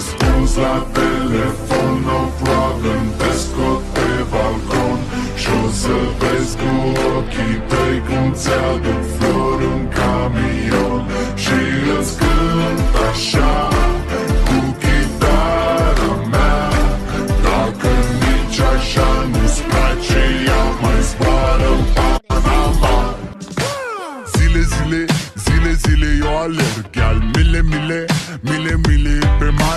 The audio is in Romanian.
răspuns la telefon No problem, te scot pe balcon. Și o să vezi cu ochii tăi Cum ți-aduc flori în camion. Și îți cânt așa Cu chitara mea Dacă nici așa nu-ți place Ea mai zboară în Panama. Zile, zile, zile, zile Eu alerg, al mile, mile Mile, mile pe mai